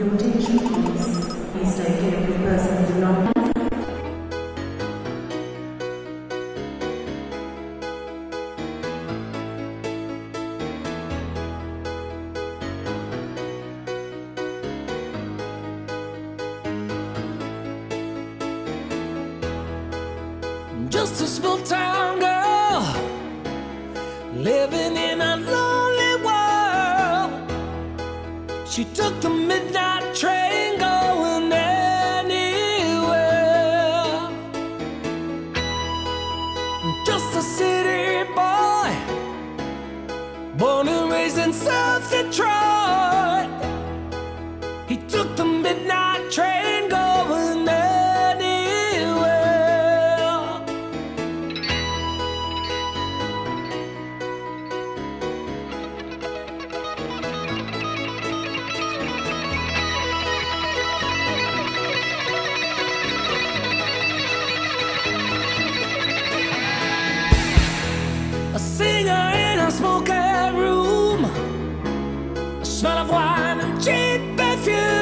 Attention please. Please take care the person do not Just a small town girl living in a lonely world. She took the midnight Just a city boy, born and raised in South Detroit. He took the smell of wine and cheap perfume.